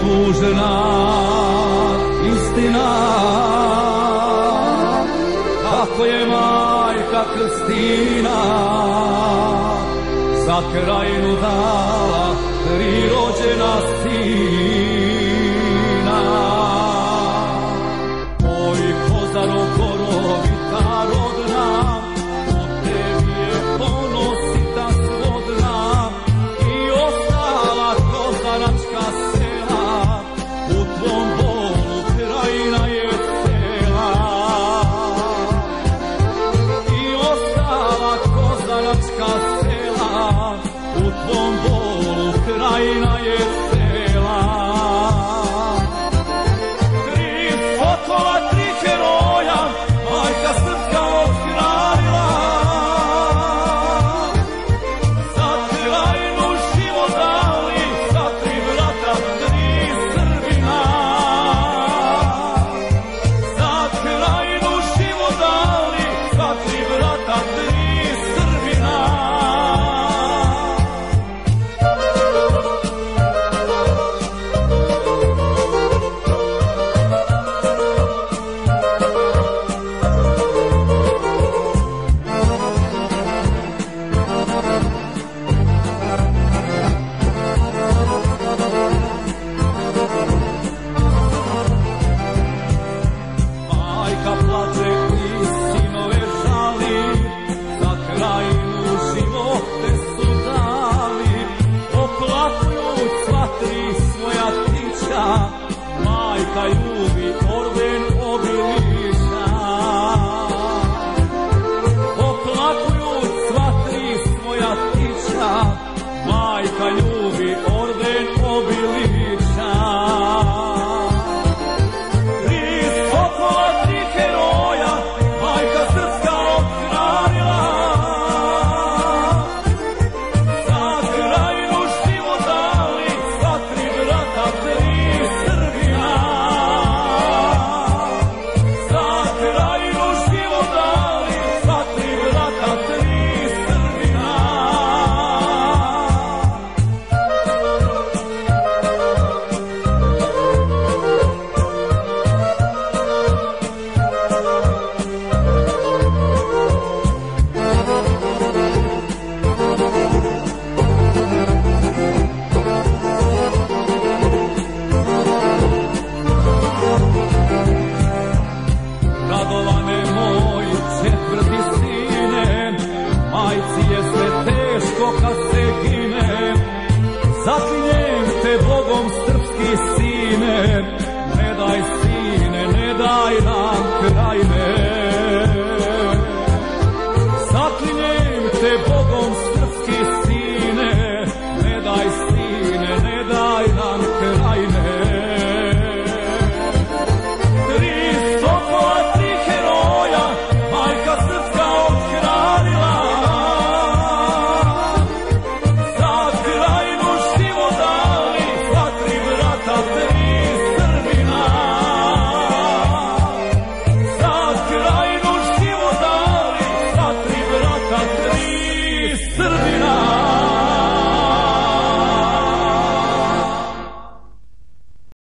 tužna istina. Ako je majka Kristina Za krajinu dala prirodu I.